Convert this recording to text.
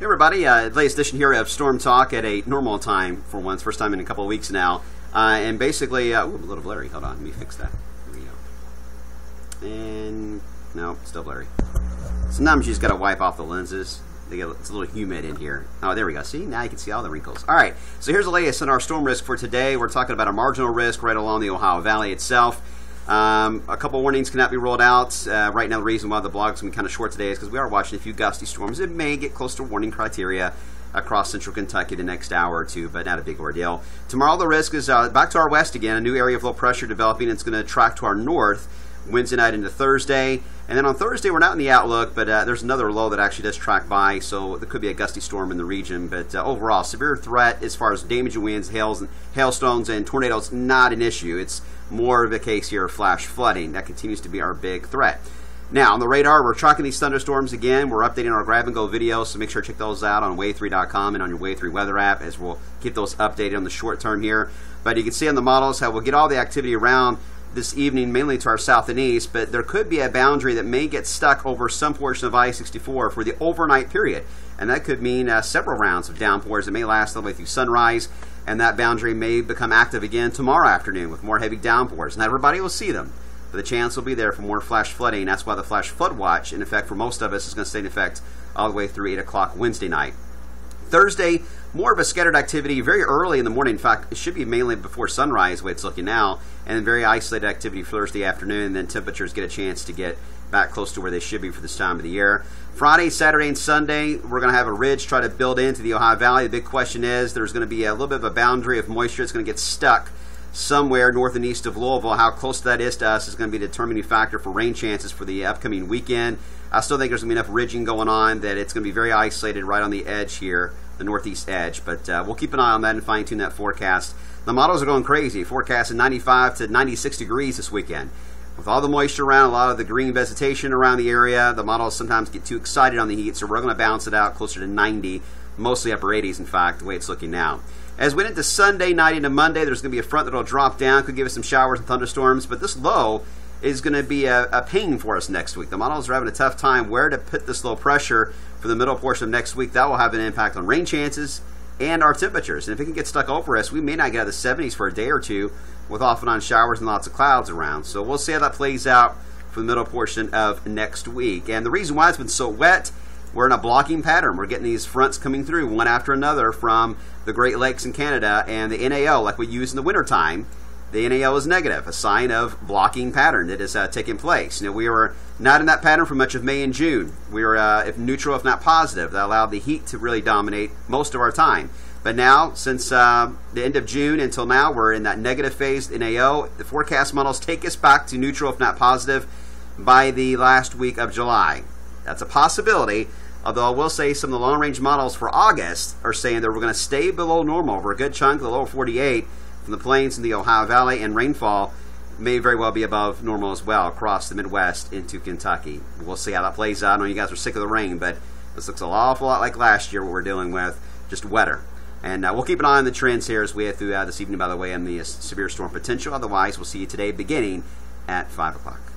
Hey everybody, uh, latest edition here of Storm Talk at a normal time for once, first time in a couple of weeks now. Uh, and basically, uh, ooh, a little blurry. Hold on, let me fix that. Here we go. And no, still blurry. Sometimes you just got to wipe off the lenses. They get, it's a little humid in here. Oh, there we go. See, now you can see all the wrinkles. All right, so here's the latest in our storm risk for today. We're talking about a marginal risk right along the Ohio Valley itself. Um, a couple warnings cannot be rolled out. Uh, right now, the reason why the blog's going to be kind of short today is because we are watching a few gusty storms. It may get close to warning criteria across central Kentucky the next hour or two, but not a big ordeal. Tomorrow, the risk is uh, back to our west again. A new area of low pressure developing. It's going to track to our north Wednesday night into Thursday. And then on Thursday, we're not in the outlook, but uh, there's another low that actually does track by, so there could be a gusty storm in the region. But uh, overall, severe threat as far as damaging winds, hails, and hailstones, and tornadoes, not an issue. It's more of a case here of flash flooding. That continues to be our big threat. Now, on the radar, we're tracking these thunderstorms again. We're updating our grab and go videos, so make sure to check those out on wave3.com and on your Wave 3 weather app as we'll keep those updated on the short term here. But you can see on the models how we'll get all the activity around this evening, mainly to our south and east, but there could be a boundary that may get stuck over some portion of I 64 for the overnight period. And that could mean uh, several rounds of downpours that may last all the way through sunrise, and that boundary may become active again tomorrow afternoon with more heavy downpours. And everybody will see them, but the chance will be there for more flash flooding. That's why the flash flood watch, in effect, for most of us, is going to stay in effect all the way through 8 o'clock Wednesday night. Thursday, more of a scattered activity very early in the morning. In fact, it should be mainly before sunrise, the way it's looking now, and then very isolated activity Thursday afternoon. And then temperatures get a chance to get back close to where they should be for this time of the year. Friday, Saturday, and Sunday, we're going to have a ridge try to build into the Ohio Valley. The big question is there's going to be a little bit of a boundary of moisture that's going to get stuck somewhere north and east of Louisville. How close that is to us is going to be a determining factor for rain chances for the upcoming weekend. I still think there's going to be enough ridging going on that it's going to be very isolated right on the edge here, the northeast edge. But uh, we'll keep an eye on that and fine tune that forecast. The models are going crazy, forecasting 95 to 96 degrees this weekend. With all the moisture around, a lot of the green vegetation around the area, the models sometimes get too excited on the heat, so we're going to balance it out closer to 90, mostly upper 80s, in fact, the way it's looking now. As we get into Sunday night into Monday, there's going to be a front that will drop down, could give us some showers and thunderstorms, but this low is going to be a, a, pain for us next week. The models are having a tough time where to put this low pressure for the middle portion of next week. That will have an impact on rain chances and our temperatures. And if it can get stuck over us, we may not get out of the 70s for a day or two with off and on showers and lots of clouds around. So we'll see how that plays out for the middle portion of next week. And the reason why it's been so wet, we're in a blocking pattern. We're getting these fronts coming through one after another from the Great Lakes in Canada and the NAO, like we use in the wintertime the NAO is negative, a sign of blocking pattern that is uh, taking place. You know, we were not in that pattern for much of May and June. We were uh, if neutral, if not positive. That allowed the heat to really dominate most of our time. But now, since uh, the end of June until now, we're in that negative phase NAO. The forecast models take us back to neutral, if not positive, by the last week of July. That's a possibility. Although I will say some of the long range models for August are saying that we're going to stay below normal for a good chunk of the lower 48 from the plains in the Ohio Valley, and rainfall may very well be above normal as well across the Midwest into Kentucky. We'll see how that plays out. I know you guys are sick of the rain, but this looks an awful lot like last year, what we're dealing with, just wetter. And uh, we'll keep an eye on the trends here as we head through uh, this evening, by the way, and the uh, severe storm potential. Otherwise, we'll see you today beginning at 5 o'clock.